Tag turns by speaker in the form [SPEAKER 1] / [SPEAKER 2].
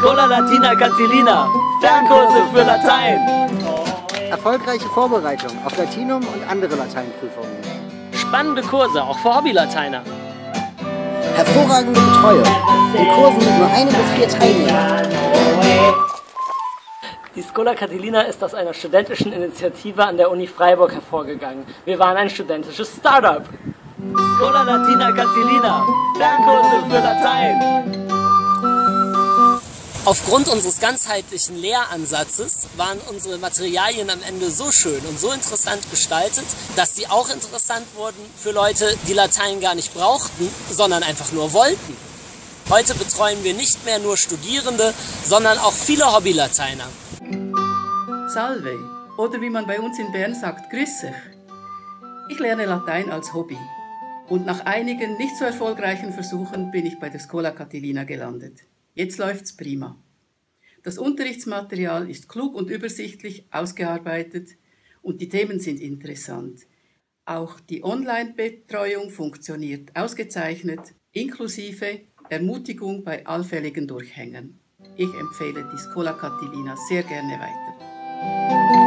[SPEAKER 1] Schola Latina Catilina, Fernkurse für Latein.
[SPEAKER 2] Erfolgreiche Vorbereitung auf Latinum und andere Lateinprüfungen.
[SPEAKER 1] Spannende Kurse, auch für Hobbylateiner.
[SPEAKER 2] Hervorragende Betreuung. In Kursen mit nur einem bis vier Teilnehmern.
[SPEAKER 1] Die Schola Catilina ist aus einer studentischen Initiative an der Uni Freiburg hervorgegangen. Wir waren ein studentisches Startup. Schola Latina Catilina, Fernkurse Aufgrund unseres ganzheitlichen Lehransatzes waren unsere Materialien am Ende so schön und so interessant gestaltet, dass sie auch interessant wurden für Leute, die Latein gar nicht brauchten, sondern einfach nur wollten. Heute betreuen wir nicht mehr nur Studierende, sondern auch viele Hobbylateiner.
[SPEAKER 3] Salve oder wie man bei uns in Bern sagt, grüß dich. Ich lerne Latein als Hobby und nach einigen nicht so erfolgreichen Versuchen bin ich bei der Schola Catilina gelandet. Jetzt läuft's prima. Das Unterrichtsmaterial ist klug und übersichtlich ausgearbeitet und die Themen sind interessant. Auch die Online-Betreuung funktioniert ausgezeichnet, inklusive Ermutigung bei allfälligen Durchhängen. Ich empfehle die Schola Catilina sehr gerne weiter.